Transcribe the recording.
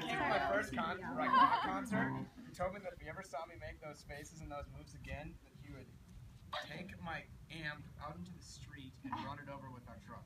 first con- like rock concert, he told me that if he ever saw me make those faces and those moves again, that he would take my amp out into the street and run it over with our truck.